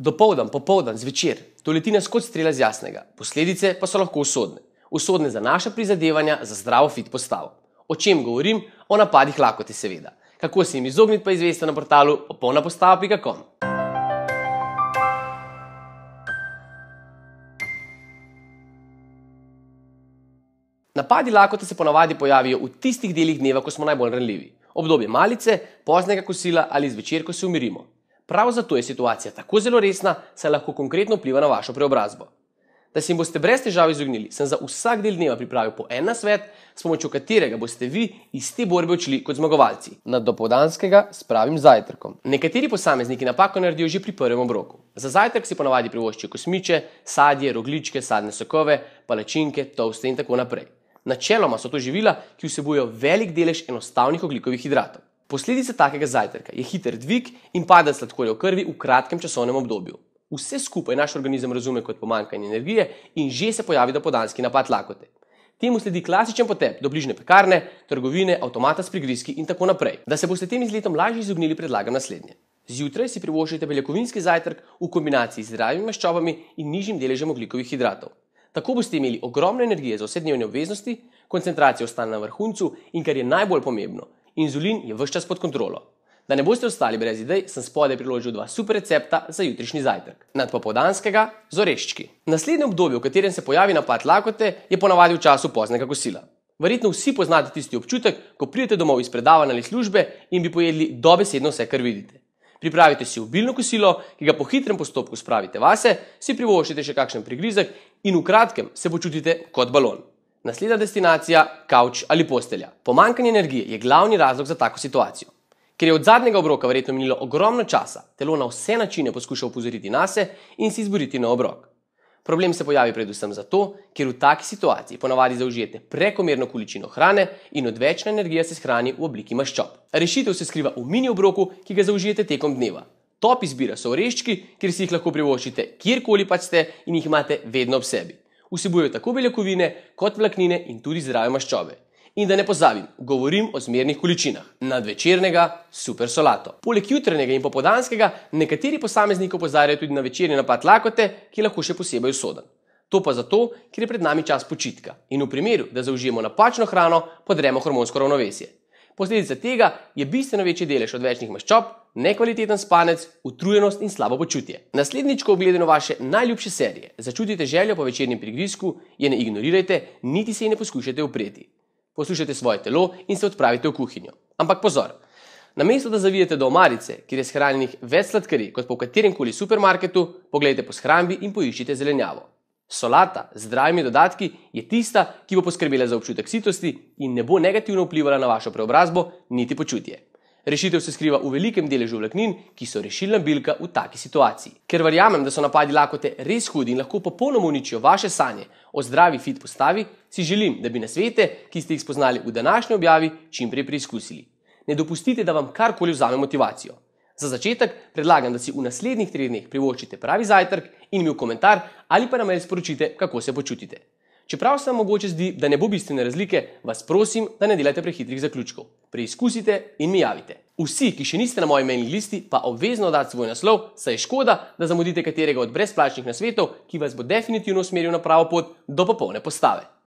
Dopoldan, popoldan, zvečer, doleti nas kot strela z jasnega, posledice pa so lahko usodne. Usodne za naše prizadevanja za zdravo fit postavo. O čem govorim? O napadih lakote, seveda. Kako se jim izogniti, pa izveste na portalu popolnapostava.com. Napadi lakote se ponavadi pojavijo v tistih delih dneva, ko smo najbolj ranljivi. Obdobje malice, poznega kosila ali zvečer, ko se umirimo. Prav zato je situacija tako zelo resna, saj lahko konkretno vpliva na vašo preobrazbo. Da se jim boste brez težav izognili, sem za vsak del dneva pripravil po en svet, s pomočjo katerega boste vi iz te borbe odšli kot zmagovalci. Na dopoldanskega s pravim zajtrkom. Nekateri posamezniki napako naredijo že pri prvem obroku. Za zajtrk si ponavadi privoščijo kosmiče, sadje, rogličke, sadne sokove, palačinke, toste in tako naprej. Načeloma so to živila, ki vsebujejo velik delež enostavnih oglikovih hidratov. Posledica takega zajtrka je hiter dvig in padec sladkorja v krvi v kratkem časovnem obdobju. Vse skupaj naš organizem razume kot pomankanje energije in že se pojavi dopodanski napad lakote. Temu sledi klasičen potep do bližnje pekarne, trgovine, avtomata s prigrizki in tako naprej. Da se boste tem izletom lažje izognili, predlagam naslednje. Zjutraj si privoščite beljakovinski zajtrk v kombinaciji z zdravimi maščobami in nižjim deležem oglikovih hidratov. Tako boste imeli ogromno energije za vsednevne obveznosti, koncentracija ostane na vrhuncu in kar je najbolj pomembno, inzulin je vse čas pod kontrolo. Da ne boste ostali brez idej, sem spodaj priložil dva super recepta za jutrišnji zajtrk. Nadpopodanskega z oreščki. Naslednje obdobje, v katerem se pojavi napad lakote, je ponavadi v času poznega kosila. Verjetno vsi poznate tisti občutek, ko pridete domov iz predavanja ali službe in bi pojedli dobesedno vse, kar vidite. Pripravite si obilno kosilo, ki ga po hitrem postopku spravite vase, si privoščite še kakšen prigrizek in v kratkem se počutite kot balon. Naslednja destinacija, kavč ali postelja. Pomankanje energije je glavni razlog za tako situacijo. Ker je od zadnjega obroka verjetno minilo ogromno časa, telo na vse načine poskuša upozoriti nase in si izboriti na obrok. Problem se pojavi predvsem zato, ker v taki situaciji ponavadi zaužijete prekomerno količino hrane in odvečna energija se shrani v obliki maščob. Rešitev se skriva v mini obroku, ki ga zaužijete tekom dneva. Top izbira so oreščki, kjer si jih lahko privoščite kjerkoli pač ste in jih imate vedno ob sebi. Vsebujejo tako beljakovine kot vlaknine in tudi zdrave maščobe. In da ne pozabim, govorim o zmernih količinah. Nadvečernega super solato. Poleg jutranjega in popodanskega, nekateri posamezniki opozarjajo tudi na večerni napad lakote, ki je lahko še posebej usoden. To pa zato, ker je pred nami čas počitka in v primeru, da zaužijemo napačno hrano, podremo hormonsko ravnovesje. Posledica tega je bistveno večji delež odvečnih maščob, nekvaliteten spanec, utrujenost in slabo počutje. Naslednjič, ko ogledeno vaše najljubše serije, začutite željo po večernem prigrizku, je ne ignorirajte, niti se ji ne poskušajte upreti poslušajte svoje telo in se odpravite v kuhinjo. Ampak pozor, namesto da zavijete do omarice, kjer je shranjenih več sladkarij kot po katerem koli supermarketu, pogledajte po shrambi in poiščite zelenjavo. Solata z zdravimi dodatki je tista, ki bo poskrbela za občutek sitosti in ne bo negativno vplivala na vašo preobrazbo niti počutje. Rešitev se skriva v velikem deležu vlaknin, ki so rešilna bilka v taki situaciji. Ker verjamem, da so napadi lakote res hudi in lahko popolnoma uničijo vaše sanje o zdravi fit postavi, si želim, da bi na svete, ki ste jih spoznali v današnji objavi, čim prej preizkusili. Ne dopustite, da vam karkoli vzame motivacijo. Za začetek predlagam, da si v naslednjih treh dneh privoščite pravi zajtrk in mi v komentar ali pa na mail sporočite, kako se počutite. Čeprav se vam mogoče zdi, da ne bo bistvene razlike, vas prosim, da ne delate prehitrih zaključkov. Preizkusite in mi javite. Vsi, ki še niste na moji mailing listi, pa obvezno date svoj naslov, saj je škoda, da zamudite katerega od brezplačnih nasvetov, ki vas bo definitivno usmeril na pravo pot do popolne postave.